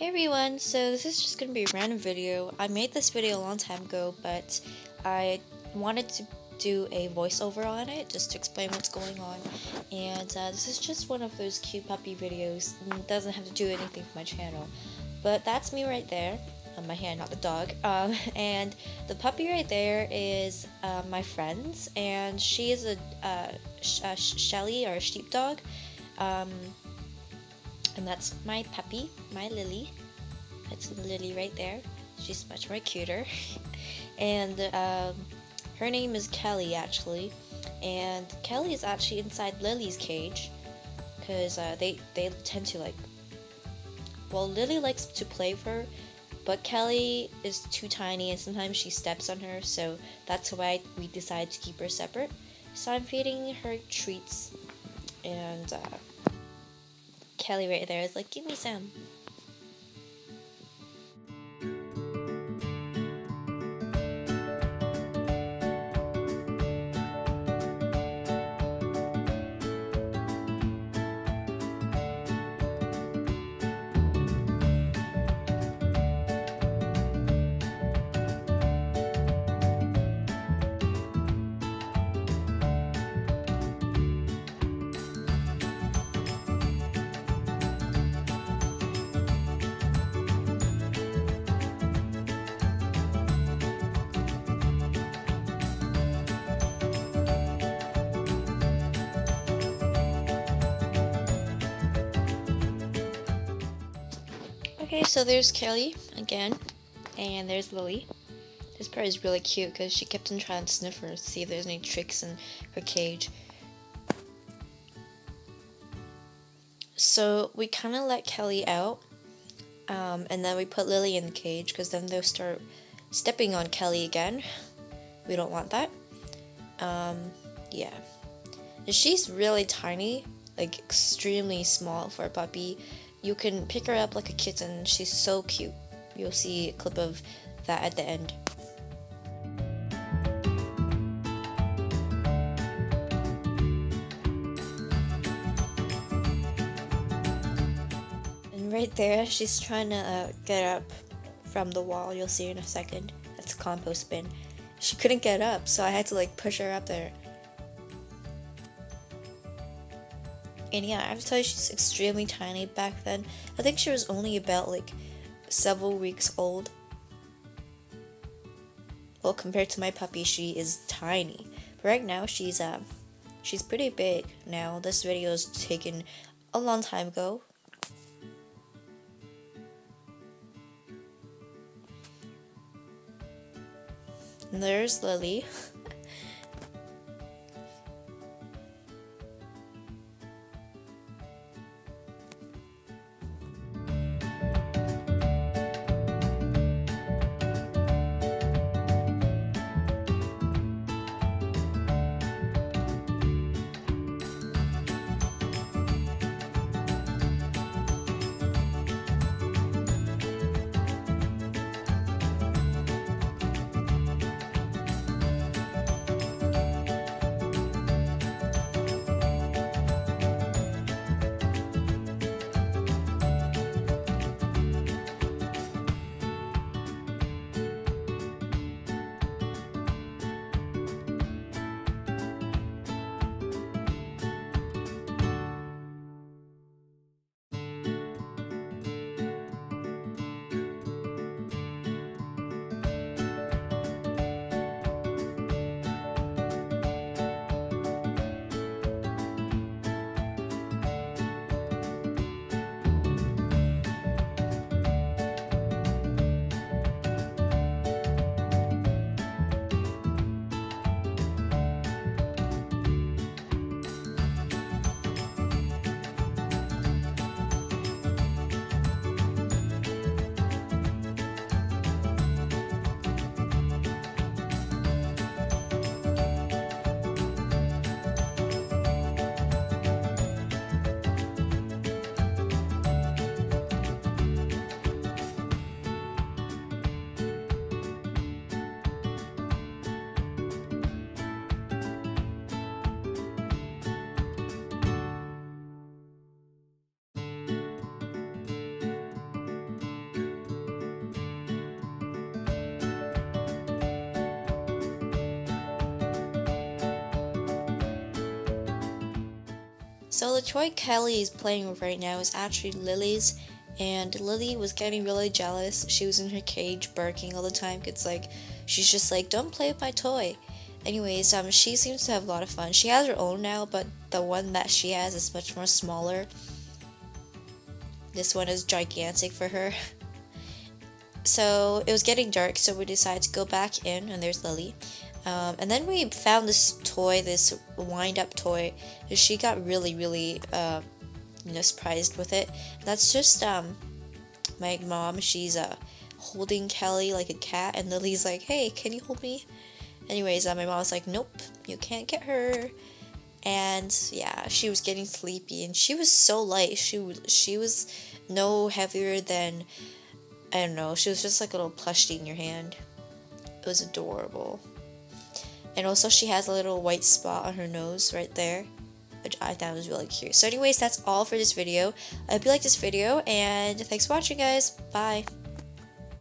Hey everyone, so this is just to be a random video. I made this video a long time ago, but I wanted to do a voiceover on it just to explain what's going on. And uh, this is just one of those cute puppy videos. It doesn't have to do anything for my channel. But that's me right there. On my hand, not the dog. Um, and the puppy right there is uh, my friend's, and she is a, uh, sh a Sheltie or a sheepdog. Um, and that's my puppy, my Lily. That's Lily right there. She's much more cuter. and um, her name is Kelly, actually. And Kelly is actually inside Lily's cage because uh, they they tend to like. Well, Lily likes to play with her, but Kelly is too tiny and sometimes she steps on her, so that's why we decided to keep her separate. So I'm feeding her treats and. Uh, Kelly right there is like, give me some. Okay, so there's Kelly again, and there's Lily. This part is really cute because she kept on trying to sniff her to see if there's any tricks in her cage. So we kind of let Kelly out, um, and then we put Lily in the cage because then they'll start stepping on Kelly again. We don't want that. Um, yeah. And she's really tiny, like extremely small for a puppy you can pick her up like a kitten. She's so cute. You'll see a clip of that at the end. And right there, she's trying to uh, get up from the wall. You'll see in a second. That's a compost bin. She couldn't get up, so I had to like push her up there. And yeah, I have to tell you, she's extremely tiny back then. I think she was only about like several weeks old. Well, compared to my puppy, she is tiny. But right now, she's um, she's pretty big now. This video is taken a long time ago. And there's Lily. So the toy Kelly is playing with right now is actually Lily's, and Lily was getting really jealous. She was in her cage barking all the time. It's like she's just like, "Don't play with my toy." Anyways, um, she seems to have a lot of fun. She has her own now, but the one that she has is much more smaller. This one is gigantic for her. So it was getting dark, so we decided to go back in, and there's Lily. Um, and then we found this toy, this wind-up toy. And she got really, really, uh, you know, surprised with it. That's just um, my mom. She's uh, holding Kelly like a cat, and Lily's like, "Hey, can you hold me?" Anyways, uh, my mom was like, "Nope, you can't get her." And yeah, she was getting sleepy, and she was so light. She she was no heavier than I don't know. She was just like a little plushie in your hand. It was adorable. And also she has a little white spot on her nose right there, which I thought was really cute. So anyways, that's all for this video. I hope you liked this video, and thanks for watching, guys. Bye.